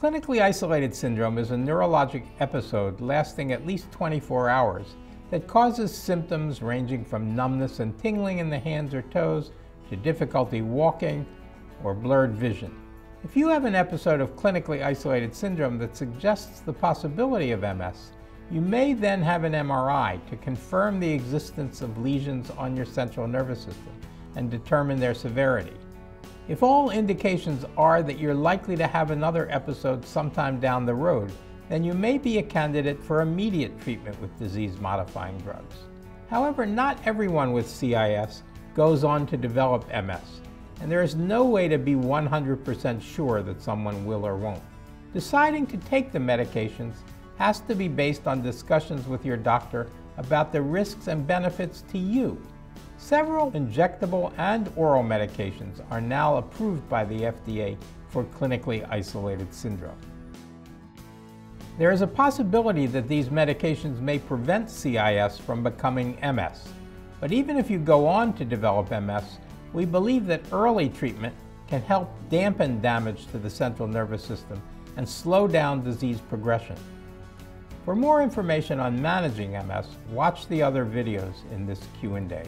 Clinically isolated syndrome is a neurologic episode lasting at least 24 hours that causes symptoms ranging from numbness and tingling in the hands or toes to difficulty walking or blurred vision. If you have an episode of clinically isolated syndrome that suggests the possibility of MS, you may then have an MRI to confirm the existence of lesions on your central nervous system and determine their severity. If all indications are that you're likely to have another episode sometime down the road, then you may be a candidate for immediate treatment with disease-modifying drugs. However, not everyone with CIS goes on to develop MS, and there is no way to be 100% sure that someone will or won't. Deciding to take the medications has to be based on discussions with your doctor about the risks and benefits to you Several injectable and oral medications are now approved by the FDA for clinically isolated syndrome. There is a possibility that these medications may prevent CIS from becoming MS. But even if you go on to develop MS, we believe that early treatment can help dampen damage to the central nervous system and slow down disease progression. For more information on managing MS, watch the other videos in this Q&A.